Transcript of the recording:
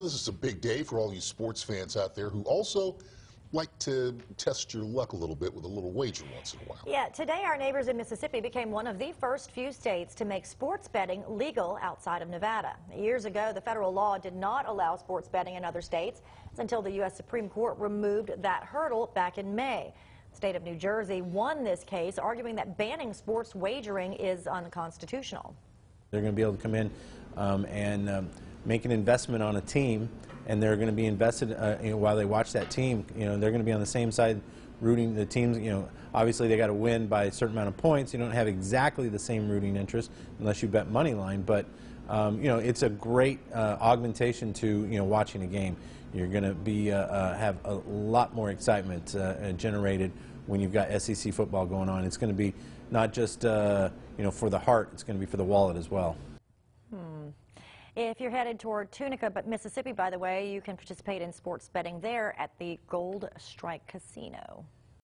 This is a big day for all you sports fans out there who also like to test your luck a little bit with a little wager once in a while. Yeah, today our neighbors in Mississippi became one of the first few states to make sports betting legal outside of Nevada. Years ago, the federal law did not allow sports betting in other states until the U.S. Supreme Court removed that hurdle back in May. The state of New Jersey won this case, arguing that banning sports wagering is unconstitutional. They're going to be able to come in um, and um, make an investment on a team, and they're going to be invested uh, you know, while they watch that team. You know, they're going to be on the same side rooting the teams. You know, obviously they got to win by a certain amount of points. You don't have exactly the same rooting interest unless you bet money line, but um, you know, it's a great uh, augmentation to you know watching a game. You're going to be uh, uh, have a lot more excitement uh, generated when you've got SEC football going on. It's going to be not just uh, you know for the heart; it's going to be for the wallet as well. If you're headed toward Tunica, but Mississippi, by the way, you can participate in sports betting there at the Gold Strike Casino.